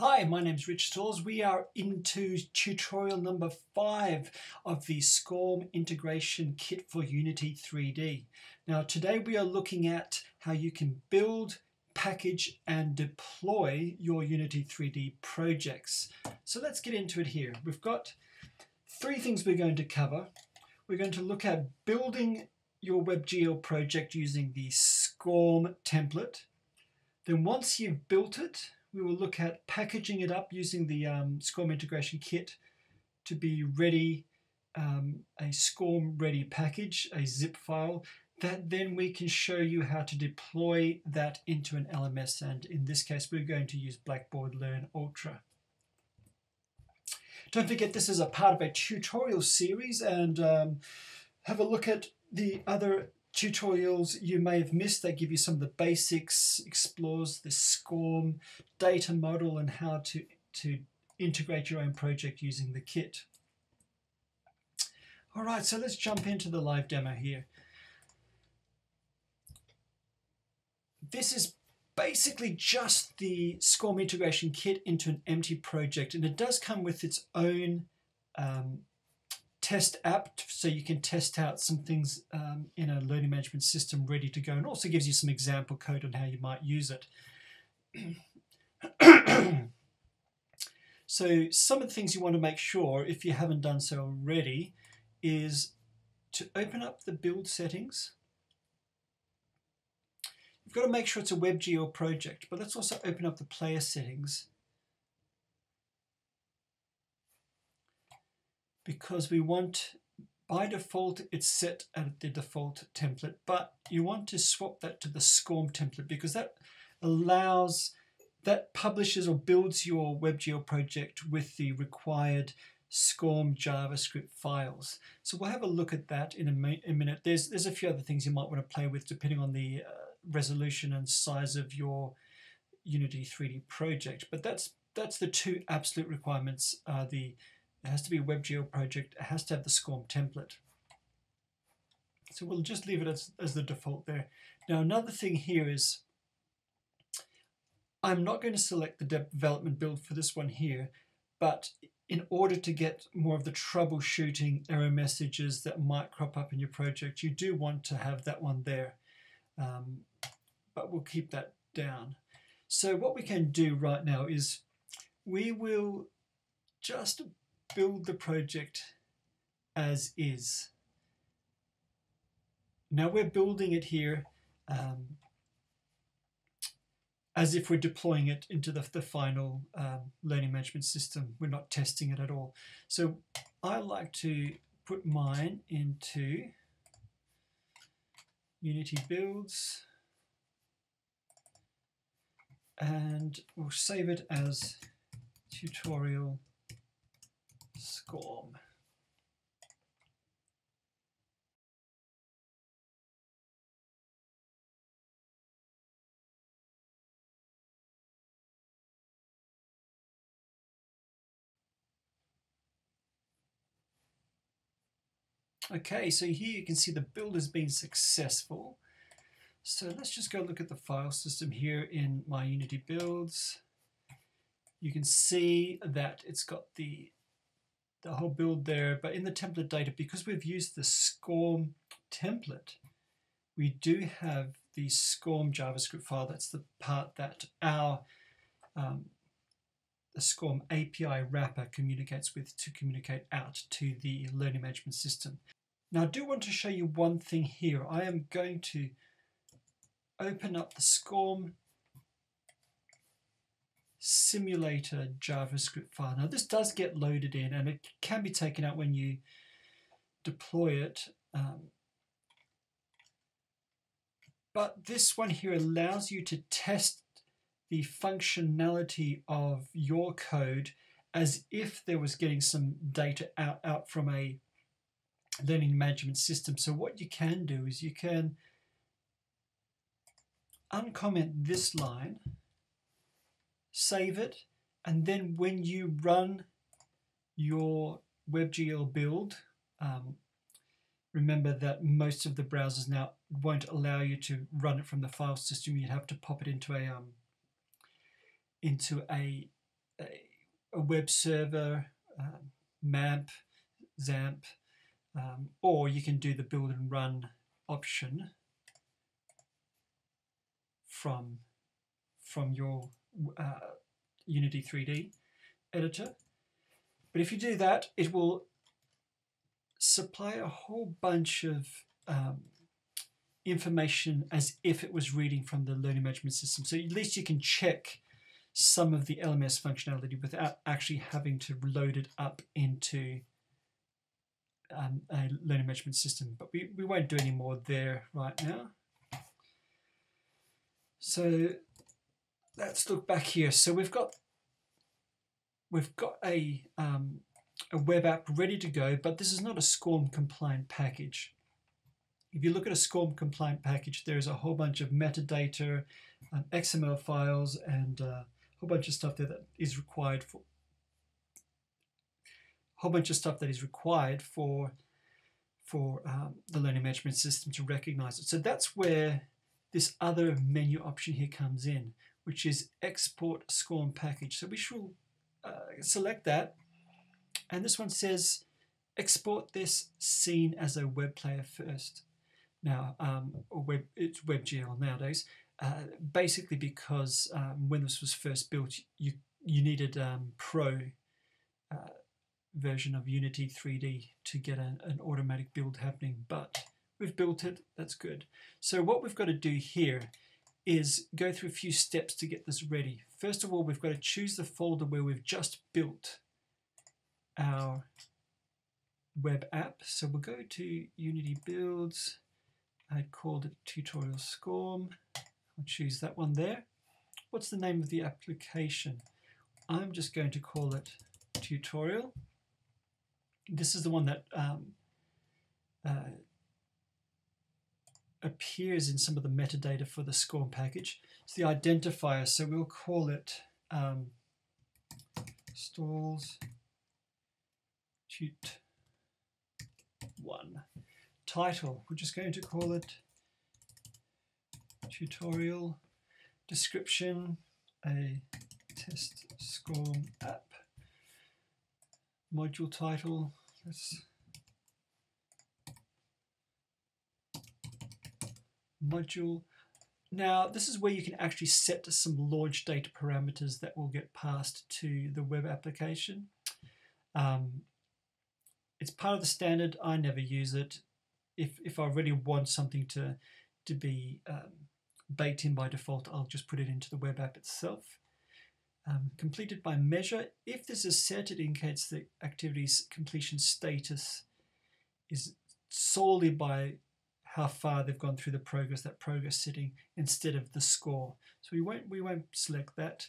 Hi, my name is Rich Stals. We are into tutorial number five of the SCORM integration kit for Unity 3D. Now today we are looking at how you can build, package and deploy your Unity 3D projects. So let's get into it here. We've got three things we're going to cover. We're going to look at building your WebGL project using the SCORM template. Then once you've built it, we will look at packaging it up using the um, SCORM integration kit to be ready, um, a SCORM ready package, a zip file, that then we can show you how to deploy that into an LMS and in this case we're going to use Blackboard Learn Ultra. Don't forget this is a part of a tutorial series and um, have a look at the other tutorials you may have missed. They give you some of the basics, explores the SCORM data model and how to, to integrate your own project using the kit. All right, so let's jump into the live demo here. This is basically just the SCORM integration kit into an empty project and it does come with its own um, test app so you can test out some things um, in a learning management system ready to go and also gives you some example code on how you might use it. so some of the things you want to make sure if you haven't done so already is to open up the build settings. You've got to make sure it's a WebGL project, but let's also open up the player settings because we want by default it's set at the default template but you want to swap that to the SCORM template because that allows that publishes or builds your WebGL project with the required SCORM JavaScript files. So we'll have a look at that in a, a minute. There's, there's a few other things you might want to play with depending on the uh, resolution and size of your Unity 3D project. But that's, that's the two absolute requirements, uh, the it has to be a WebGL project. It has to have the SCORM template. So we'll just leave it as, as the default there. Now another thing here is I'm not going to select the development build for this one here, but in order to get more of the troubleshooting error messages that might crop up in your project, you do want to have that one there. Um, but we'll keep that down. So what we can do right now is we will just build the project as is. Now we're building it here um, as if we're deploying it into the, the final um, learning management system. We're not testing it at all. So I like to put mine into Unity builds and we'll save it as tutorial SCORM. Okay, so here you can see the build has been successful. So let's just go look at the file system here in my Unity builds. You can see that it's got the the whole build there, but in the template data, because we've used the SCORM template, we do have the SCORM JavaScript file. That's the part that our um, the SCORM API wrapper communicates with to communicate out to the learning management system. Now I do want to show you one thing here. I am going to open up the SCORM simulator JavaScript file. Now this does get loaded in and it can be taken out when you deploy it. Um, but this one here allows you to test the functionality of your code as if there was getting some data out, out from a learning management system. So what you can do is you can uncomment this line save it, and then when you run your WebGL build, um, remember that most of the browsers now won't allow you to run it from the file system. You'd have to pop it into a um, into a a web server, um, MAMP, XAMPP, um, or you can do the build and run option from, from your uh, Unity 3D editor. But if you do that, it will supply a whole bunch of um, information as if it was reading from the learning management system. So at least you can check some of the LMS functionality without actually having to load it up into um, a learning management system. But we, we won't do any more there right now. So let's look back here. So we've got we've got a um, a web app ready to go, but this is not a SCORM compliant package. If you look at a SCORM compliant package, there's a whole bunch of metadata, um, XML files, and uh, a whole bunch of stuff there that is required for a whole bunch of stuff that is required for for um, the learning management system to recognize it. So that's where this other menu option here comes in, which is export SCORM package. So we should uh, select that. And this one says export this scene as a web player first. Now, um, web, it's WebGL nowadays, uh, basically because um, when this was first built, you, you needed um, Pro uh, version of Unity 3D to get an, an automatic build happening, but we've built it, that's good. So what we've got to do here is go through a few steps to get this ready. First of all, we've got to choose the folder where we've just built our web app. So we'll go to Unity Builds. I called it Tutorial SCORM. I'll choose that one there. What's the name of the application? I'm just going to call it Tutorial. This is the one that um, uh, appears in some of the metadata for the SCORM package. It's the identifier, so we'll call it um, stals tut one. Title, we're just going to call it tutorial description, a test SCORM app. Module title, let's module. Now, this is where you can actually set some launch data parameters that will get passed to the web application. Um, it's part of the standard. I never use it. If, if I really want something to, to be um, baked in by default, I'll just put it into the web app itself. Um, completed by measure. If this is set, it indicates the activity's completion status is solely by how far they've gone through the progress, that progress setting, instead of the score. So we won't, we won't select that.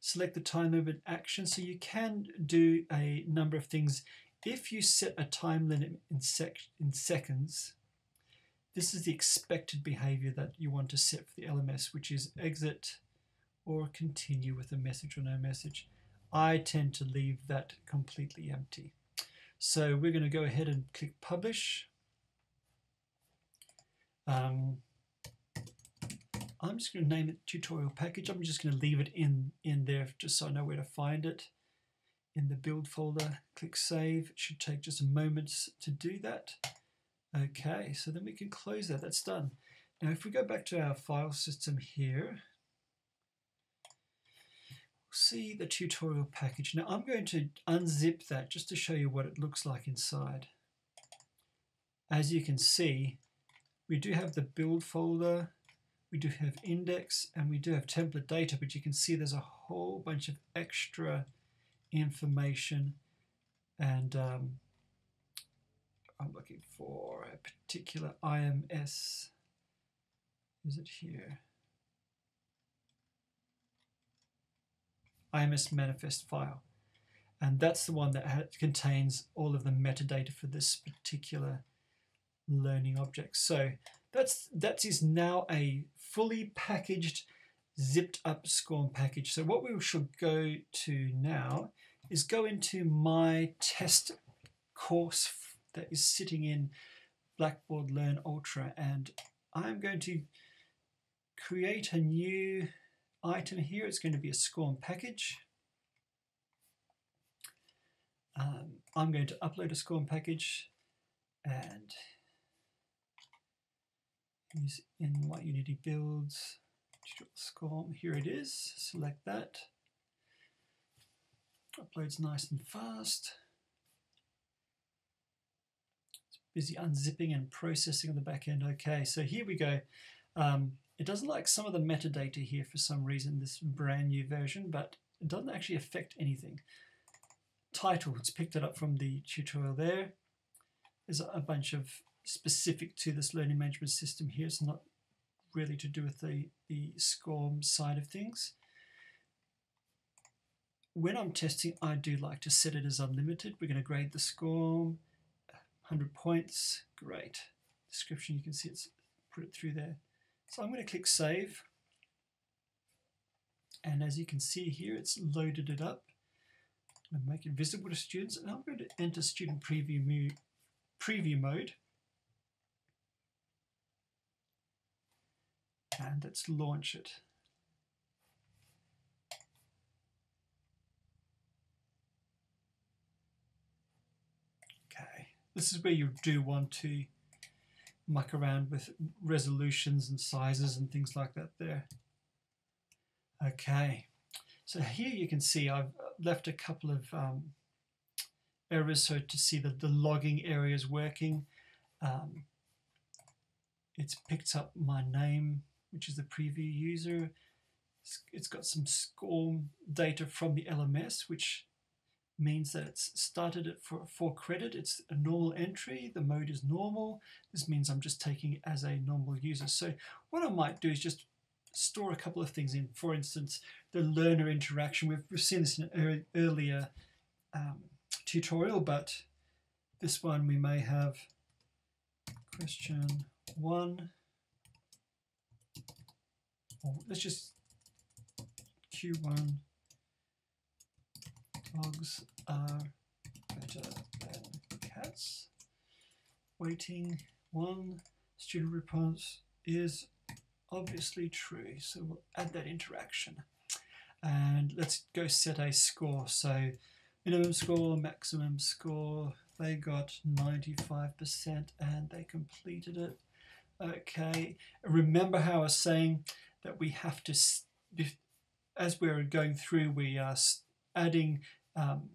Select the time limit action. So you can do a number of things. If you set a time limit in, sec in seconds, this is the expected behavior that you want to set for the LMS, which is exit or continue with a message or no message. I tend to leave that completely empty. So we're going to go ahead and click publish. Um, I'm just going to name it tutorial package. I'm just going to leave it in, in there just so I know where to find it. In the build folder, click save. It should take just a moment to do that. Okay, so then we can close that. That's done. Now if we go back to our file system here, we'll see the tutorial package. Now I'm going to unzip that just to show you what it looks like inside. As you can see, we do have the build folder, we do have index, and we do have template data, but you can see there's a whole bunch of extra information and um, I'm looking for a particular IMS. Is it here? IMS manifest file. And that's the one that contains all of the metadata for this particular learning objects. So that's that is now a fully packaged, zipped up SCORM package. So what we should go to now is go into my test course that is sitting in Blackboard Learn Ultra and I'm going to create a new item here. It's going to be a SCORM package. um, I'm going to upload a SCORM package and in my Unity builds SCORM. Here it is. Select that. Uploads nice and fast. It's busy unzipping and processing on the back end. Okay, so here we go. Um, it doesn't like some of the metadata here for some reason, this brand new version, but it doesn't actually affect anything. Title, it's picked it up from the tutorial there. There's a bunch of specific to this learning management system here. It's not really to do with the, the SCORM side of things. When I'm testing, I do like to set it as unlimited. We're going to grade the SCORM, 100 points, great. Description, you can see it's put it through there. So I'm going to click Save. And as you can see here, it's loaded it up. I'm make it visible to students. And I'm going to enter student preview, preview mode. And let's launch it. Okay, this is where you do want to muck around with resolutions and sizes and things like that there. Okay, so here you can see I've left a couple of um, errors so to see that the logging area is working. Um, it's picked up my name, which is the preview user. it's, got some SCORM data from the LMS, which means that it's started it for, for credit. It's a normal entry. The mode is normal. This means I'm just taking it as a normal user. So what I might do is just store a couple of things in. For instance, the learner interaction. We've, we've seen this in an earlier um, tutorial, but this one we may have question one. Or let's just Q1 Dogs are better than cats. Weighting one. Student response is obviously true. So we'll add that interaction. And let's go set a score. So minimum score, maximum score, they got 95% and they completed it. Okay, remember how I was saying that we have to, as we're going through, we are adding um,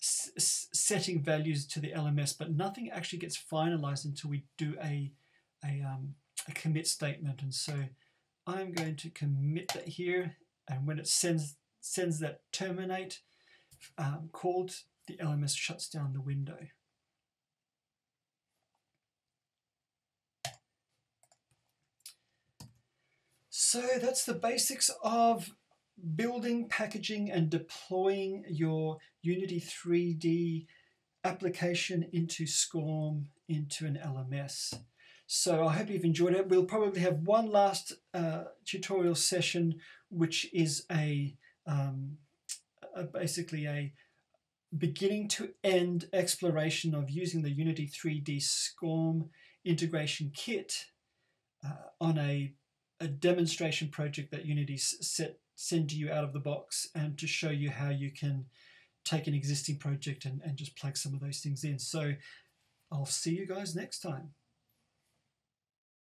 setting values to the LMS, but nothing actually gets finalized until we do a, a, um, a commit statement. And so I'm going to commit that here. And when it sends, sends that terminate um, called, the LMS shuts down the window. So that's the basics of building, packaging, and deploying your Unity 3D application into SCORM, into an LMS. So I hope you've enjoyed it. We'll probably have one last uh, tutorial session, which is a, um, a, basically a beginning to end exploration of using the Unity 3D SCORM integration kit uh, on a, a demonstration project that Unity set send to you out of the box and to show you how you can take an existing project and, and just plug some of those things in. So I'll see you guys next time.